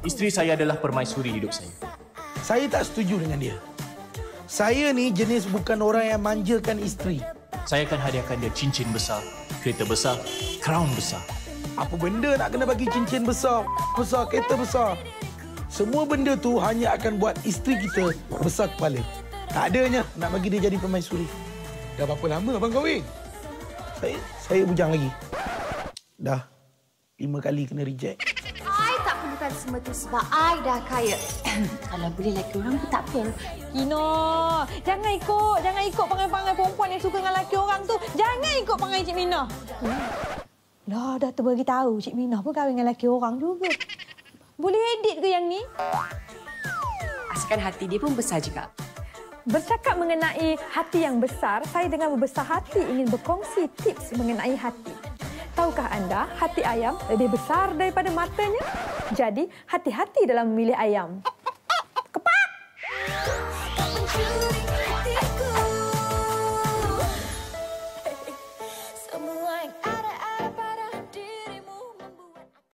Isteri saya adalah permaisuri hidup saya. Saya tak setuju dengan dia. Saya ni jenis bukan orang yang manjakan isteri. Saya akan hadiahkan dia cincin besar, kereta besar, crown besar. Apa benda nak kena bagi cincin besar, besar kereta besar. Semua benda tu hanya akan buat isteri kita besar kepala. Tak adanya nak bagi dia jadi permaisuri. Dah berapa lama abang kahwin? Saya saya bujang lagi. Dah lima kali kena reject. I tak perlukan semua tu sebab I dah kaya. Kalau boleh lelaki orang pun tak apa. Kino, jangan ikut. Jangan ikut pangai-pangai perempuan yang suka dengan lelaki orang tu. Jangan ikut pangai Cik Minah. Lah, dah tu bagi tahu Cik Minah pun kahwin dengan lelaki orang juga. Boleh edit ke yang ni? Asalkan hati dia pun besar juga. Bercakap mengenai hati yang besar, saya dengan berbesar hati ingin berkongsi tips mengenai hati. Tahukah anda, hati ayam lebih besar daripada matanya? Jadi, hati-hati dalam memilih ayam.